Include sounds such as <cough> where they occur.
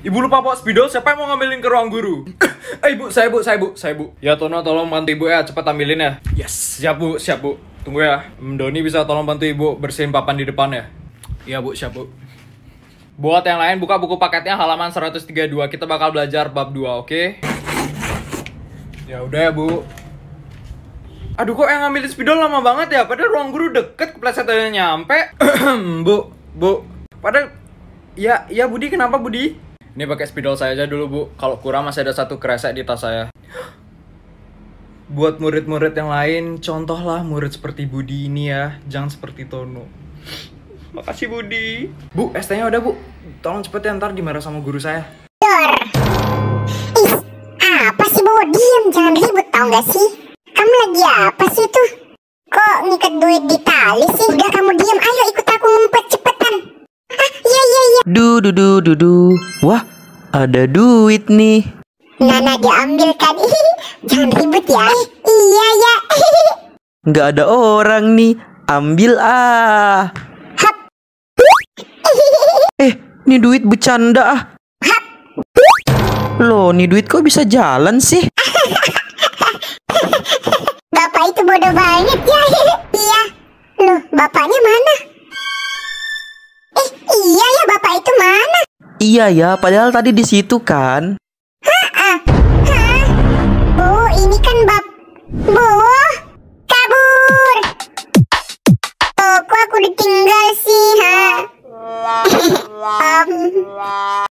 Ibu lupa bawa spidol, siapa yang mau ngambilin ke ruang guru? <coughs> eh ibu, saya bu, saya bu, saya bu. Ya Tono tolong bantu ibu ya, cepat ambilin ya. Yes, siap bu, siap bu. Tunggu ya, Doni bisa tolong bantu ibu bersihin papan di depan ya. Iya bu, siap bu. Buat yang lain buka buku paketnya halaman 132. Kita bakal belajar bab 2, oke? Ya udah ya, Bu. Aduh kok yang ngambil spidol lama banget ya? Padahal ruang guru deket keplesetannya nyampe. <coughs> bu, Bu. Padahal ya ya Budi kenapa Budi? Ini pakai spidol saya aja dulu, Bu. Kalau kurang masih ada satu kresek di tas saya. Buat murid-murid yang lain, contohlah murid seperti Budi ini ya, jangan seperti Tono. Makasih Budi. Bu, ST-nya udah Bu. Tolong cepet ya ntar dimarah sama guru saya. Dor. Ih, apa sih Bu? Diam, jangan ribut tau gak sih? Kamu lagi apa sih tuh? Kok ngikat duit di tali sih? Udah kamu diam, ayo ikut aku ngumpet cepetan. Ah, iya iya iya. Du du du du du. Wah, ada duit nih. Nana diambil kan? <laughs> jangan ribut ya. Eh, iya ya. <laughs> Nggak ada orang nih. Ambil ah. Hap. Eh, ini duit bercanda ah. Loh, nih duit kok bisa jalan sih? <laughs> Bapak itu bodoh banget ya. Iya ya, padahal tadi di situ kan. Bu, ini kan bab. Bu, kabur. Toko aku ditinggal sih, ha? <laughs> um.